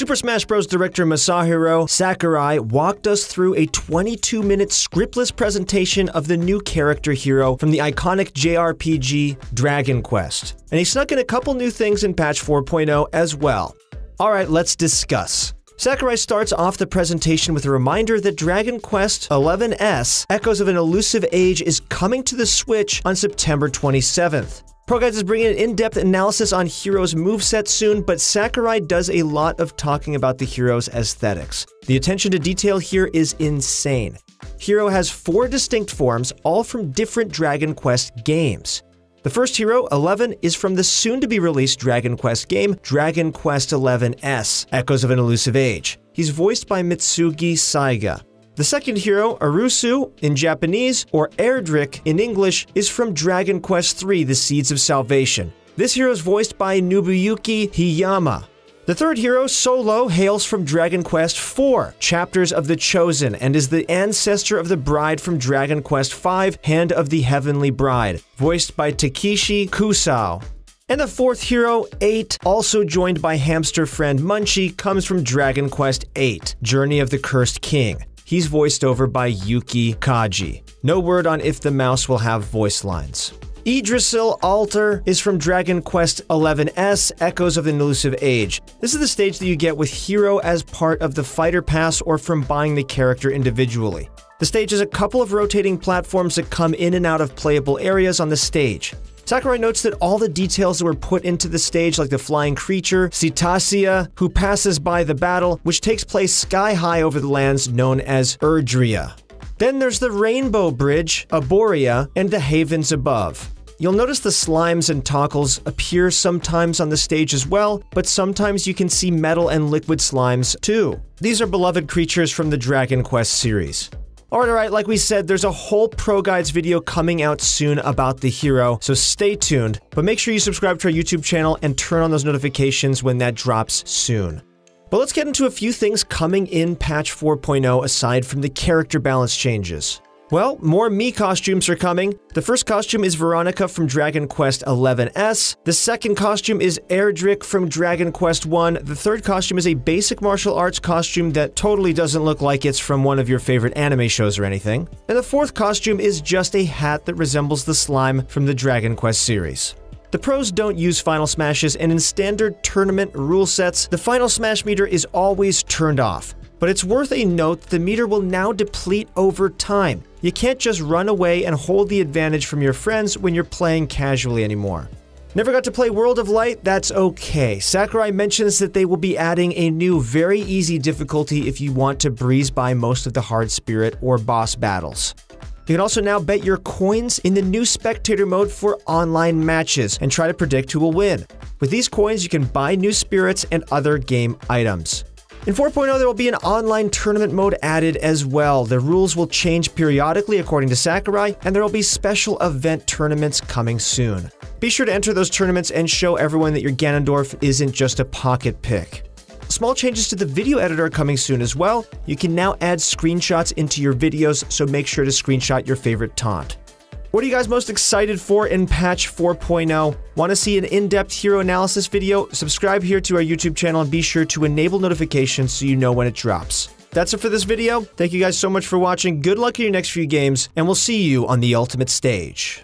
Super Smash Bros. director Masahiro Sakurai walked us through a 22 minute scriptless presentation of the new character hero from the iconic JRPG Dragon Quest. And he snuck in a couple new things in patch 4.0 as well. Alright, let's discuss. Sakurai starts off the presentation with a reminder that Dragon Quest XI S Echoes of an Elusive Age is coming to the Switch on September 27th. ProGuides is bringing an in-depth analysis on Hero's moveset soon, but Sakurai does a lot of talking about the hero's aesthetics. The attention to detail here is insane. Hero has four distinct forms, all from different Dragon Quest games. The first hero, Eleven, is from the soon to be released Dragon Quest game, Dragon Quest XI S Echoes of an Elusive Age. He's voiced by Mitsugi Saiga. The second hero, Arusu, in Japanese, or Erdrick in English, is from Dragon Quest III The Seeds of Salvation. This hero is voiced by Nobuyuki Hiyama. The third hero, Solo, hails from Dragon Quest IV, Chapters of the Chosen, and is the ancestor of the bride from Dragon Quest V, Hand of the Heavenly Bride, voiced by Takeshi Kusao. And the fourth hero, 8, also joined by hamster friend Munchie, comes from Dragon Quest VIII, Journey of the Cursed King. He's voiced over by Yuki Kaji. No word on if the mouse will have voice lines. Yggdrasil Altar is from Dragon Quest XI S Echoes of the Elusive Age. This is the stage that you get with Hero as part of the Fighter Pass or from buying the character individually. The stage has a couple of rotating platforms that come in and out of playable areas on the stage. Sakurai notes that all the details that were put into the stage, like the flying creature, Cetacea, who passes by the battle, which takes place sky high over the lands known as Erdrea. Then there's the Rainbow Bridge, Arborea, and the Havens above. You'll notice the slimes and tockles appear sometimes on the stage as well, but sometimes you can see metal and liquid slimes too. These are beloved creatures from the Dragon Quest series. Alright, alright, like we said, there's a whole Pro Guides video coming out soon about the hero, so stay tuned. But make sure you subscribe to our YouTube channel and turn on those notifications when that drops soon. But let's get into a few things coming in patch 4.0 aside from the character balance changes. Well, more Mii costumes are coming. The first costume is Veronica from Dragon Quest XI's. The second costume is Erdrick from Dragon Quest 1. The third costume is a basic martial arts costume that totally doesn't look like it's from one of your favorite anime shows or anything. And the fourth costume is just a hat that resembles the slime from the Dragon Quest series. The pros don't use Final Smashes, and in standard tournament rule sets, the Final Smash meter is always turned off. But it's worth a note that the meter will now deplete over time. You can't just run away and hold the advantage from your friends when you're playing casually anymore. Never got to play World of Light? That's okay. Sakurai mentions that they will be adding a new, very easy difficulty if you want to breeze by most of the hard spirit or boss battles. You can also now bet your coins in the new spectator mode for online matches and try to predict who will win. With these coins, you can buy new spirits and other game items. In 4.0, there will be an online tournament mode added as well. The rules will change periodically according to Sakurai, and there will be special event tournaments coming soon. Be sure to enter those tournaments and show everyone that your Ganondorf isn't just a pocket pick. Small changes to the video editor are coming soon as well. You can now add screenshots into your videos, so make sure to screenshot your favorite taunt. What are you guys most excited for in patch 4.0? Want to see an in-depth hero analysis video? Subscribe here to our YouTube channel and be sure to enable notifications so you know when it drops. That's it for this video. Thank you guys so much for watching. Good luck in your next few games, and we'll see you on the ultimate stage.